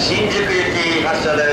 新宿行き発車です。